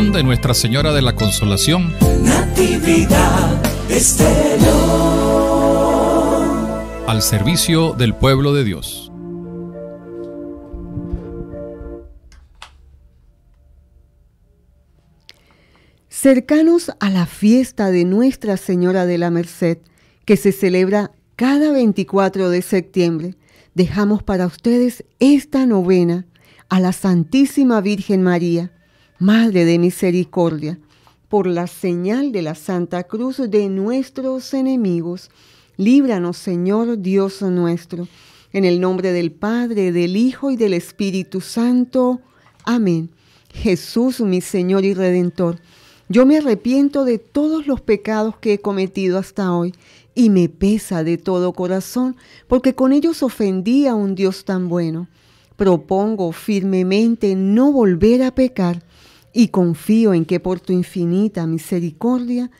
corazón de Nuestra Señora de la Consolación. Natividad Estéreo. Al servicio del pueblo de Dios. Cercanos a la fiesta de Nuestra Señora de la Merced, que se celebra cada 24 de septiembre, dejamos para ustedes esta novena a la Santísima Virgen María, Madre de Misericordia, por la señal de la Santa Cruz de nuestros enemigos. Líbranos, Señor Dios nuestro, en el nombre del Padre, del Hijo y del Espíritu Santo. Amén. Jesús, mi Señor y Redentor, yo me arrepiento de todos los pecados que he cometido hasta hoy y me pesa de todo corazón, porque con ellos ofendí a un Dios tan bueno. Propongo firmemente no volver a pecar y confío en que por tu infinita misericordia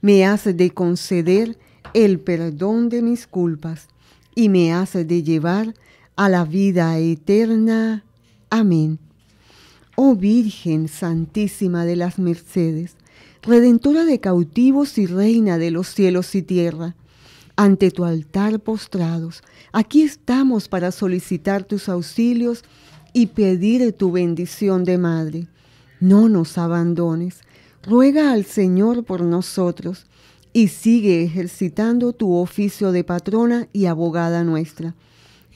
me haces de conceder el perdón de mis culpas y me haces de llevar a la vida eterna. Amén. Oh Virgen Santísima de las Mercedes, Redentora de cautivos y Reina de los cielos y tierra, ante tu altar postrados, aquí estamos para solicitar tus auxilios y pedir tu bendición de Madre. No nos abandones, ruega al Señor por nosotros y sigue ejercitando tu oficio de patrona y abogada nuestra.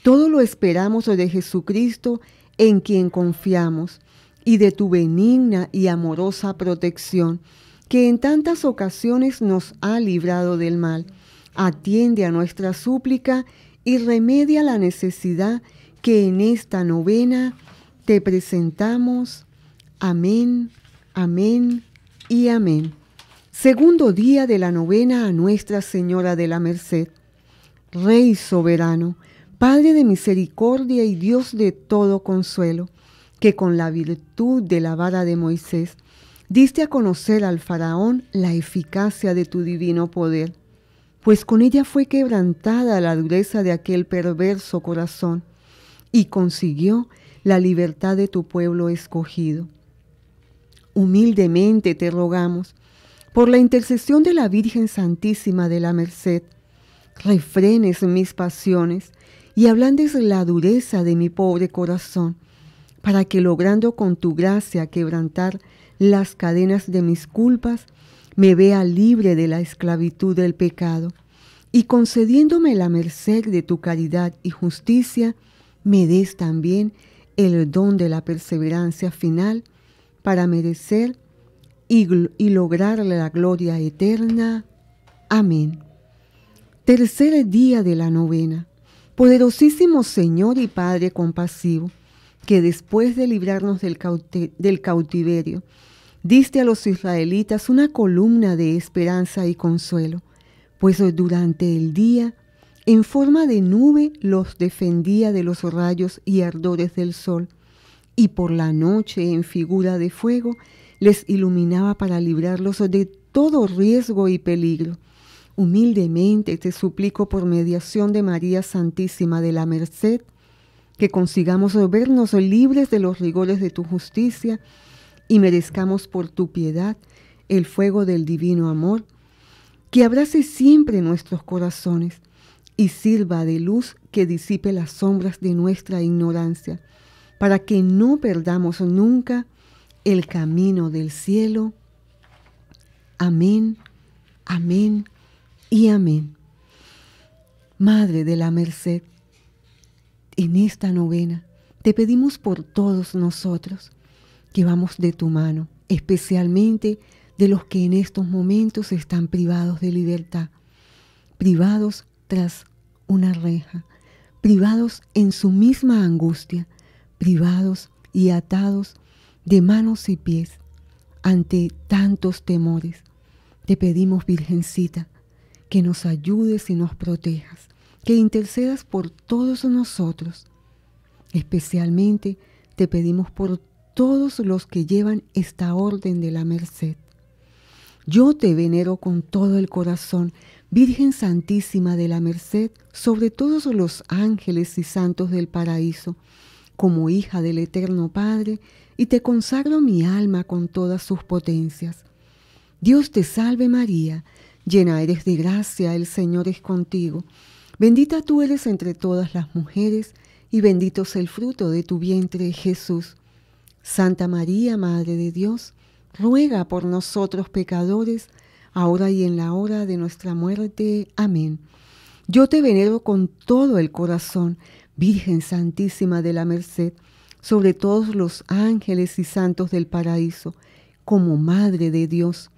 Todo lo esperamos de Jesucristo en quien confiamos y de tu benigna y amorosa protección, que en tantas ocasiones nos ha librado del mal. Atiende a nuestra súplica y remedia la necesidad que en esta novena te presentamos. Amén, amén y amén. Segundo día de la novena a Nuestra Señora de la Merced. Rey soberano, Padre de misericordia y Dios de todo consuelo que con la virtud de la vara de Moisés diste a conocer al faraón la eficacia de tu divino poder, pues con ella fue quebrantada la dureza de aquel perverso corazón y consiguió la libertad de tu pueblo escogido. Humildemente te rogamos, por la intercesión de la Virgen Santísima de la Merced, refrenes mis pasiones y ablandes la dureza de mi pobre corazón para que logrando con tu gracia quebrantar las cadenas de mis culpas, me vea libre de la esclavitud del pecado, y concediéndome la merced de tu caridad y justicia, me des también el don de la perseverancia final para merecer y, lograr la gloria eterna. Amén. Tercer día de la novena. Poderosísimo Señor y Padre compasivo, que después de librarnos del, cautiverio, diste a los israelitas una columna de esperanza y consuelo, pues durante el día, en forma de nube, los defendía de los rayos y ardores del sol, y por la noche, en figura de fuego, les iluminaba para librarlos de todo riesgo y peligro. Humildemente te suplico por mediación de María Santísima de la Merced, que consigamos vernos libres de los rigores de tu justicia y merezcamos por tu piedad el fuego del divino amor, que abrace siempre nuestros corazones y sirva de luz que disipe las sombras de nuestra ignorancia, para que no perdamos nunca el camino del cielo. Amén, amén y amén. Madre de la Merced, en esta novena te pedimos por todos nosotros que vamos de tu mano, especialmente de los que en estos momentos están privados de libertad, privados tras una reja, privados en su misma angustia, privados y atados de manos y pies ante tantos temores. Te pedimos, Virgencita, que nos ayudes y nos protejas que intercedas por todos nosotros. Especialmente te pedimos por todos los que llevan esta orden de la merced. Yo te venero con todo el corazón, Virgen Santísima de la Merced, sobre todos los ángeles y santos del paraíso, como hija del Eterno Padre, y te consagro mi alma con todas sus potencias. Dios te salve María, llena eres de gracia, el Señor es contigo. Bendita tú eres entre todas las mujeres, y bendito es el fruto de tu vientre, Jesús. Santa María, Madre de Dios, ruega por nosotros pecadores, ahora y en la hora de nuestra muerte. Amén. Yo te venero con todo el corazón, Virgen Santísima de la Merced, sobre todos los ángeles y santos del paraíso, como Madre de Dios,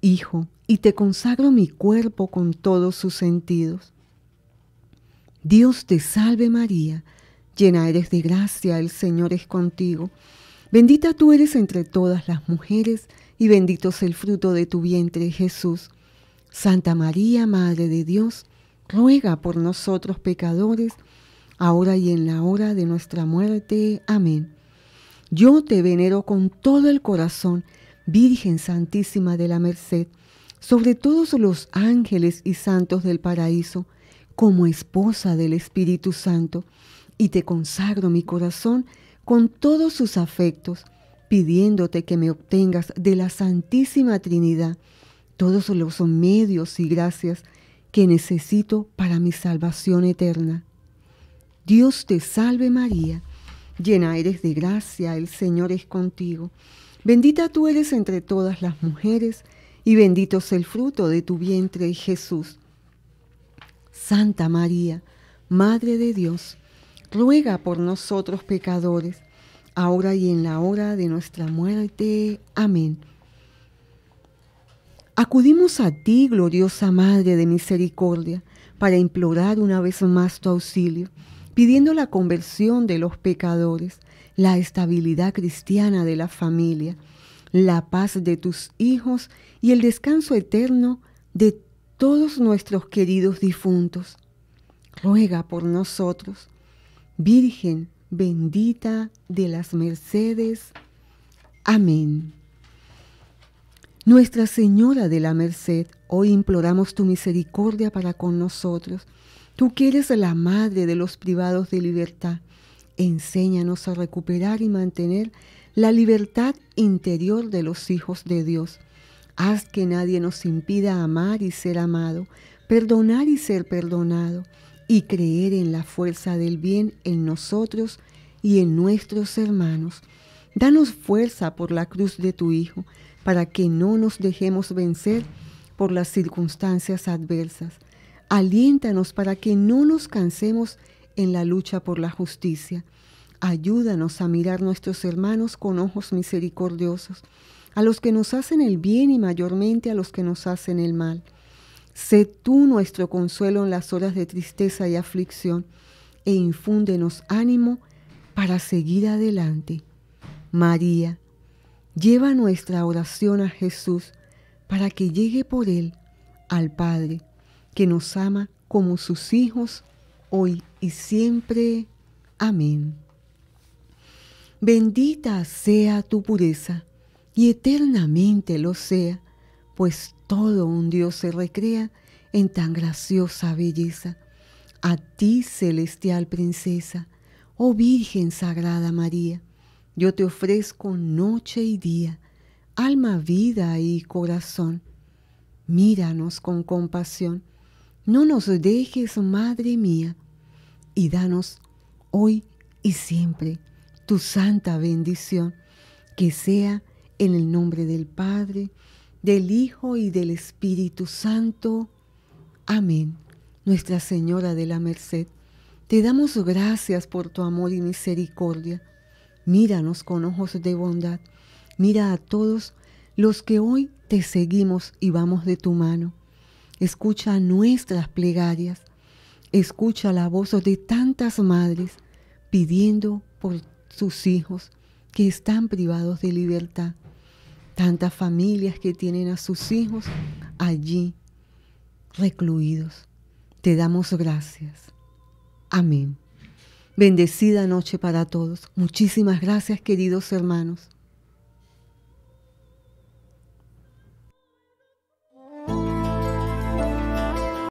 Hijo, y te consagro mi cuerpo con todos sus sentidos. Dios te salve María, llena eres de gracia, el Señor es contigo. Bendita tú eres entre todas las mujeres, y bendito es el fruto de tu vientre, Jesús. Santa María, Madre de Dios, ruega por nosotros pecadores, ahora y en la hora de nuestra muerte. Amén. Yo te venero con todo el corazón, Virgen Santísima de la Merced, sobre todos los ángeles y santos del paraíso, como esposa del Espíritu Santo, y te consagro mi corazón con todos sus afectos, pidiéndote que me obtengas de la Santísima Trinidad todos los medios y gracias que necesito para mi salvación eterna. Dios te salve María, llena eres de gracia, el Señor es contigo. Bendita tú eres entre todas las mujeres, y bendito es el fruto de tu vientre, Jesús. Santa María, Madre de Dios, ruega por nosotros pecadores, ahora y en la hora de nuestra muerte. Amén. Acudimos a ti, gloriosa Madre de Misericordia, para implorar una vez más tu auxilio, pidiendo la conversión de los pecadores, la estabilidad cristiana de la familia, la paz de tus hijos y el descanso eterno de todos nuestros queridos difuntos. Ruega por nosotros, Virgen bendita de las Mercedes. Amén. Nuestra Señora de la Merced, hoy imploramos tu misericordia para con nosotros. Tú que eres la Madre de los privados de libertad, enséñanos a recuperar y mantener la libertad interior de los hijos de Dios. Haz que nadie nos impida amar y ser amado, perdonar y ser perdonado y creer en la fuerza del bien en nosotros y en nuestros hermanos. Danos fuerza por la cruz de tu Hijo, para que no nos dejemos vencer por las circunstancias adversas. Aliéntanos para que no nos cansemos en la lucha por la justicia. Ayúdanos a mirar nuestros hermanos con ojos misericordiosos, a los que nos hacen el bien y mayormente a los que nos hacen el mal Sé tú nuestro consuelo en las horas de tristeza y aflicción e infúndenos ánimo para seguir adelante. María, lleva nuestra oración a Jesús para que llegue por él al Padre, que nos ama como sus hijos hoy y siempre. Amén. Bendita sea tu pureza y eternamente lo sea pues todo un Dios se recrea en tan graciosa belleza. A ti, celestial princesa, oh Virgen Sagrada María, yo te ofrezco noche y día, alma, vida y corazón. Míranos con compasión, no nos dejes, Madre mía, y danos hoy y siempre tu santa bendición, que sea en el nombre del Padre, del Hijo y del Espíritu Santo. Amén. Nuestra Señora de la Merced, te damos gracias por tu amor y misericordia. Míranos con ojos de bondad. Mira a todos los que hoy te seguimos y vamos de tu mano. Escucha nuestras plegarias. Escucha la voz de tantas madres pidiendo por sus hijos que están privados de libertad tantas familias que tienen a sus hijos allí recluidos. Te damos gracias. Amén. Bendecida noche para todos. Muchísimas gracias queridos hermanos.